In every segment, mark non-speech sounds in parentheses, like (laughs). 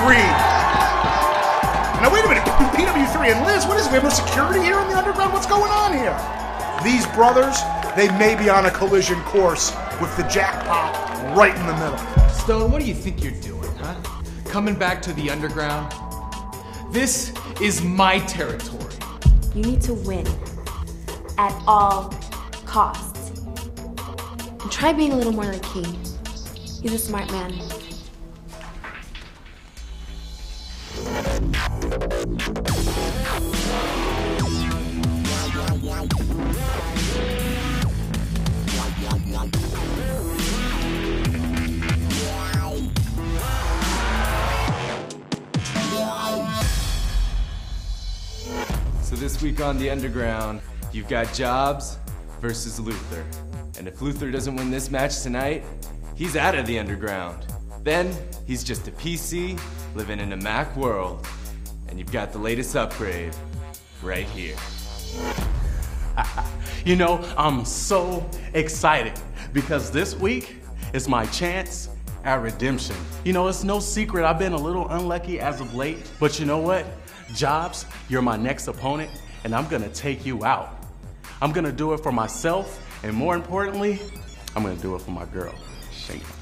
Three. Now, wait a minute. PW3 and Liz, what is it? We have no security here in the underground? What's going on here? These brothers, they may be on a collision course with the jackpot right in the middle. Stone, what do you think you're doing, huh? Coming back to the underground? This is my territory. You need to win at all costs. And try being a little more like King. He's a smart man. So this week on the underground, you've got Jobs versus Luther. And if Luther doesn't win this match tonight, he's out of the underground. Then he's just a PC living in a Mac world. And you've got the latest upgrade right here. (laughs) You know, I'm so excited because this week is my chance at redemption. You know, it's no secret I've been a little unlucky as of late, but you know what? Jobs, you're my next opponent, and I'm gonna take you out. I'm gonna do it for myself, and more importantly, I'm gonna do it for my girl, Shana.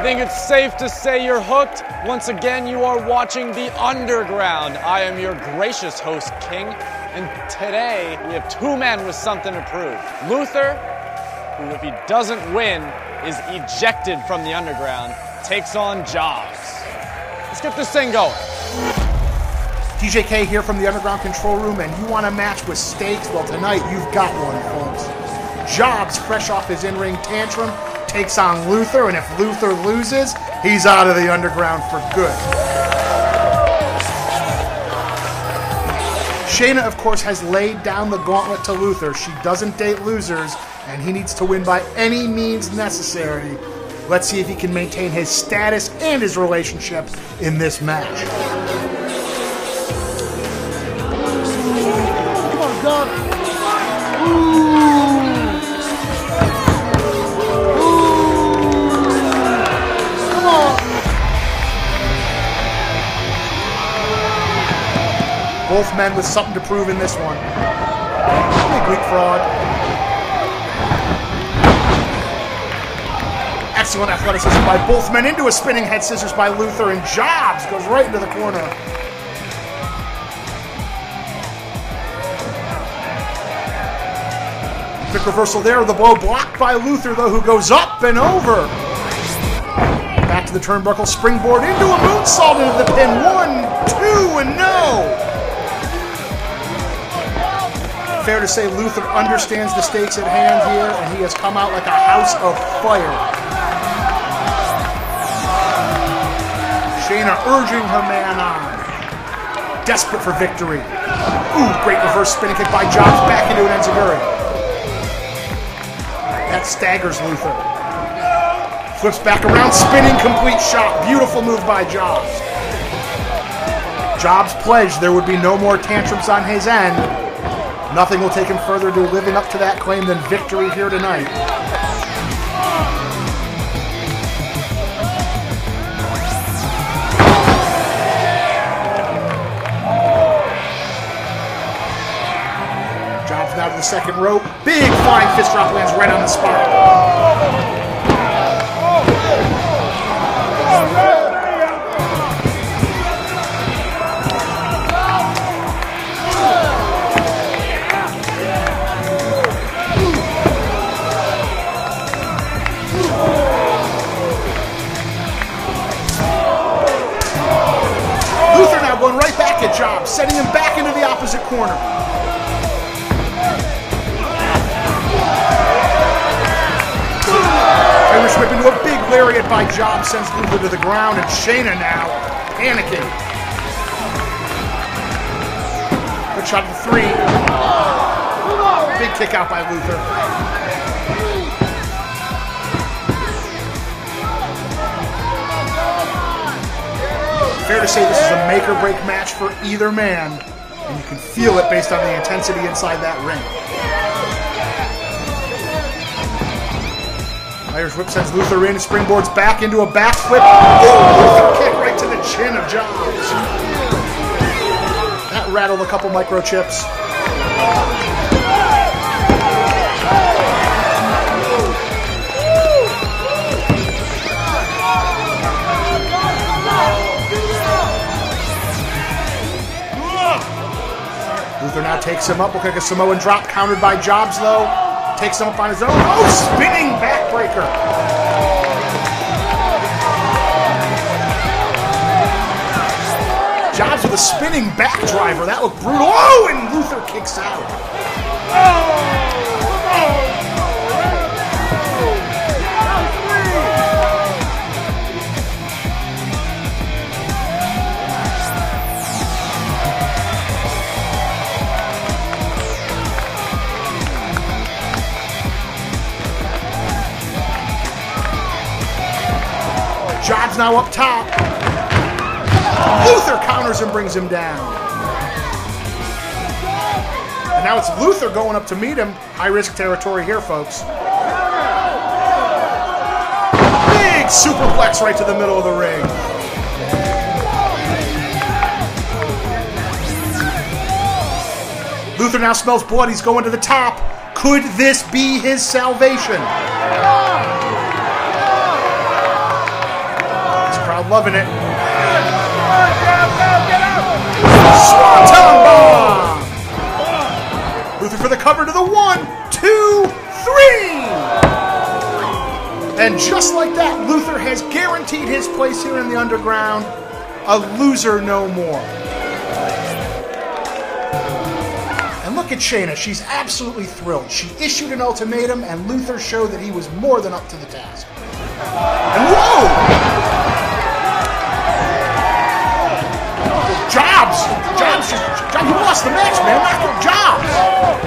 I think it's safe to say you're hooked. Once again, you are watching The Underground. I am your gracious host, King, and today we have two men with something to prove. Luther, who, if he doesn't win, is ejected from The Underground, takes on Jobs. Let's get this thing going. TJK here from the Underground Control Room, and you want a match with stakes? Well, tonight you've got one, folks. Jobs, fresh off his in ring tantrum, takes on Luther, and if Luther loses, he's out of the Underground for good. Shana, of course, has laid down the gauntlet to Luther. She doesn't date losers, and he needs to win by any means necessary. Let's see if he can maintain his status and his relationship in this match. Come on, Doug. Come on. Both men with something to prove in this one. Big leapfrog. Excellent athleticism by both men into a spinning head scissors by Luther, and Jobs goes right into the corner. Quick reversal there. The blow blocked by Luther, though, who goes up and over. Back to the turnbuckle, springboard into a moonsault into the pin. One, two, and no. Fair to say Luther understands the stakes at hand here, and he has come out like a house of fire. Shana urging her man on. Desperate for victory. Ooh, great reverse spinning kick by Jobs back into an Enzuigiri. That staggers Luther. Flips back around, spinning complete shot. Beautiful move by Jobs. Jobs pledged there would be no more tantrums on his end. Nothing will take him further to living up to that claim than victory here tonight. The second rope. Big flying fist drop lands right on the spot. Luther now going right back at Jobs, setting him back into the opposite corner. Whip into a big lariat by Job, sends Luther to the ground, and Shana now panicking. Good shot to three. Big kick out by Luther. Fair to say this is a make or break match for either man. And you can feel it based on the intensity inside that ring. Irish whip sends Luther in, springboards back into a backflip. Oh, Luther kick right to the chin of Jobs. That rattled a couple microchips. Luther now takes him up. Looks like a Samoan drop countered by Jobs, though. Takes him up on his own. Oh, spinning Jobs with a spinning back driver. That looked brutal. Oh, and Luther kicks out. Jobs now up top. Luther counters and brings him down. And now it's Luther going up to meet him. High risk territory here, folks. Big superplex right to the middle of the ring. Luther now smells blood. He's going to the top. Could this be his salvation? Crowd loving it. Swanton bomb! Luther for the cover to the one, two, three! And just like that, Luther has guaranteed his place here in the underground. A loser no more. And look at Shana. She's absolutely thrilled. She issued an ultimatum, and Luther showed that he was more than up to the task. And whoa! Jobs! Just. Jobs, you lost the match, man. Knock him. Jobs!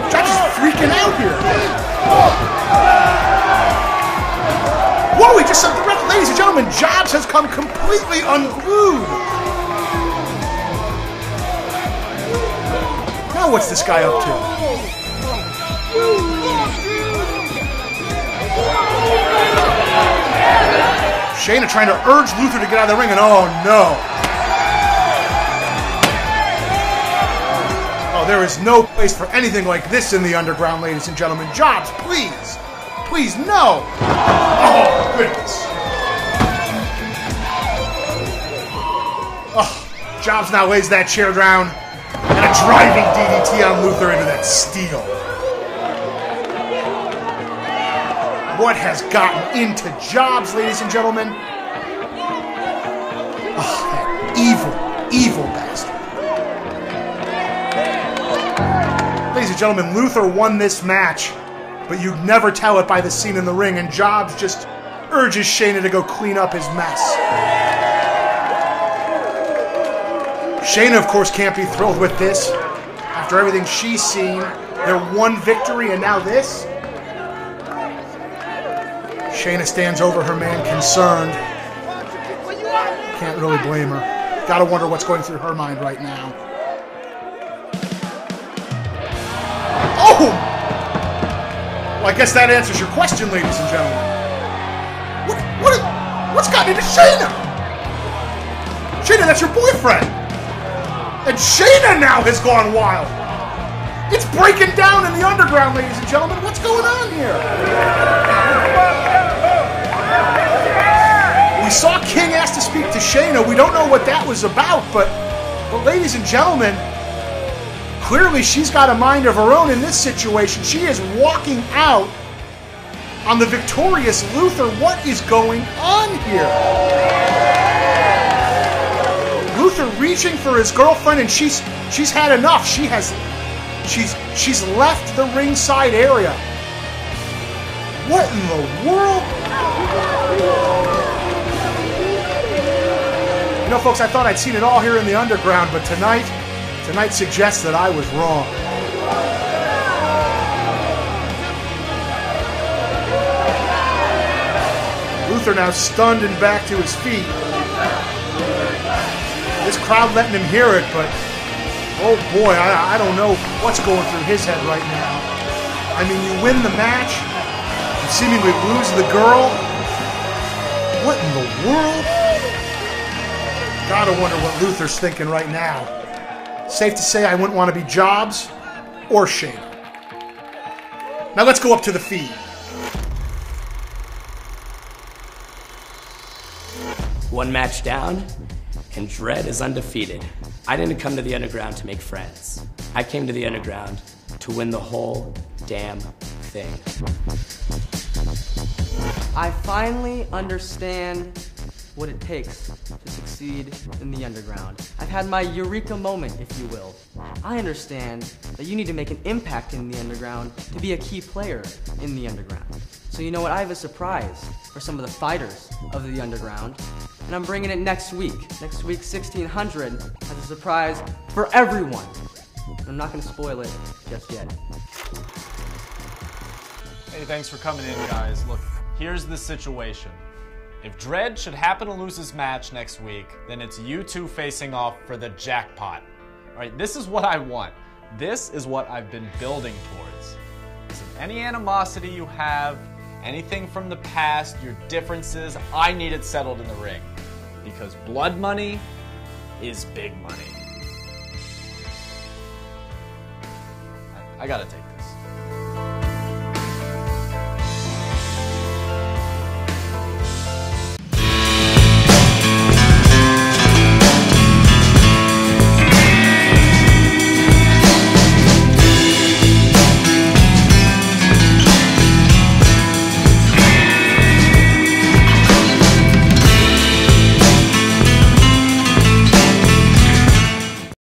Jobs is freaking out here. Whoa, he just set the record. Ladies and gentlemen, Jobs has come completely unglued. Now what's this guy up to? Shana trying to urge Luther to get out of the ring, and oh no. There is no place for anything like this in the underground, ladies and gentlemen. Jobs, please. Please, no. Oh, goodness. Oh, Jobs now lays that chair down and a driving DDT on Luther into that steel. What has gotten into Jobs, ladies and gentlemen? Oh, that evil, evil bastard. Ladies and gentlemen, Luther won this match, but you never tell it by the scene in the ring, and Jobs just urges Shana to go clean up his mess. Shana, of course, can't be thrilled with this. After everything she's seen, their one victory and now this. Shana stands over her man concerned. Can't really blame her. Gotta wonder what's going through her mind right now. Oh! Well, I guess that answers your question, ladies and gentlemen. What, what, what's gotten into Shana? Shana, that's your boyfriend. And Shana now has gone wild. It's breaking down in the underground, ladies and gentlemen. What's going on here? We saw King asked to speak to Shana. We don't know what that was about, but, but ladies and gentlemen, clearly she's got a mind of her own in this situation. She is walking out on the victorious Luther. What is going on here? Luther reaching for his girlfriend, and she's she's had enough. She has she's she's left the ringside area. What in the world? You know, folks, I thought I'd seen it all here in the underground, but tonight, tonight suggests that I was wrong. Luther now stunned and back to his feet. This crowd letting him hear it, but Oh boy, I, I don't know what's going through his head right now. I mean, you win the match, you seemingly lose the girl. What in the world? Gotta wonder what Luther's thinking right now. Safe to say I wouldn't want to be Jobs or Shane. Now let's go up to the feed. One match down, and Dread is undefeated. I didn't come to the underground to make friends. I came to the underground to win the whole damn thing. I finally understand what it takes to succeed in the underground. I've had my eureka moment, if you will. I understand that you need to make an impact in the underground to be a key player in the underground. So you know what? I have a surprise for some of the fighters of the underground, and I'm bringing it next week. Next week, 1600 has a surprise for everyone. I'm not going to spoil it just yet. Hey, thanks for coming in, guys. Look, here's the situation. If Dread should happen to lose his match next week, then it's you two facing off for the jackpot. All right, this is what I want. This is what I've been building towards. So any animosity you have, anything from the past, your differences, I need it settled in the ring. Because blood money is big money. I- I gotta take